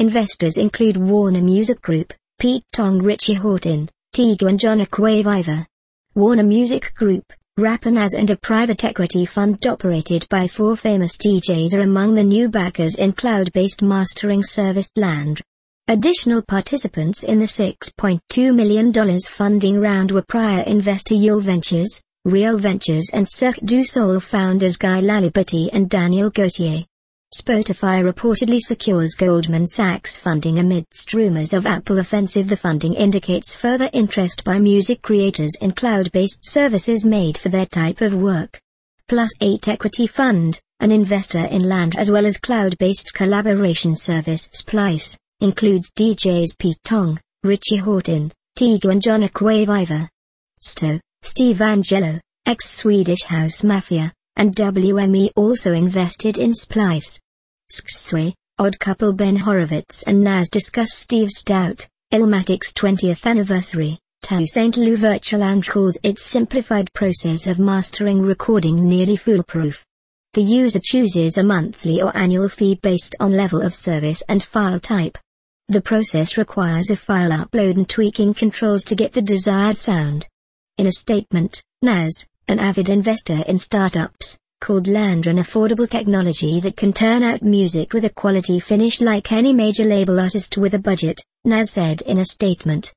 Investors include Warner Music Group, Pete Tong Richie Hawtin, Tiga and John Acquaviva. Warner Music Group, rapper Nas and a private equity fund operated by four famous DJs are among the new backers in cloud-based mastering service LANDR. Additional participants in the $6.2 million funding round were prior investor Yule Ventures, Real Ventures and Cirque du Soleil founders Guy Laliberte and Daniel Gauthier. Spotify reportedly secures Goldman Sachs funding amidst rumors of Apple offensive. The funding indicates further interest by music creators in cloud-based services made for their type of work. Plus 8 Equity Fund, an investor in LANDR as well as cloud-based collaboration service Splice, includes DJs Pete Tong, Richie Hawtin, Tiga and John Acquaviva. Sto, Steve Angello, ex-Swedish House Mafia, and WME also invested in Splice. Skswe, Odd Couple Ben Horowitz and Nas discuss Steve Stoute, Illmatic's 20th anniversary. Tau St. Lou Virtual Lounge calls its simplified process of mastering recording nearly foolproof. The user chooses a monthly or annual fee based on level of service and file type. The process requires a file upload and tweaking controls to get the desired sound. In a statement, Nas, an avid investor in startups, called LANDR an affordable technology that can turn out music with a quality finish like any major label artist with a budget, Nas said in a statement.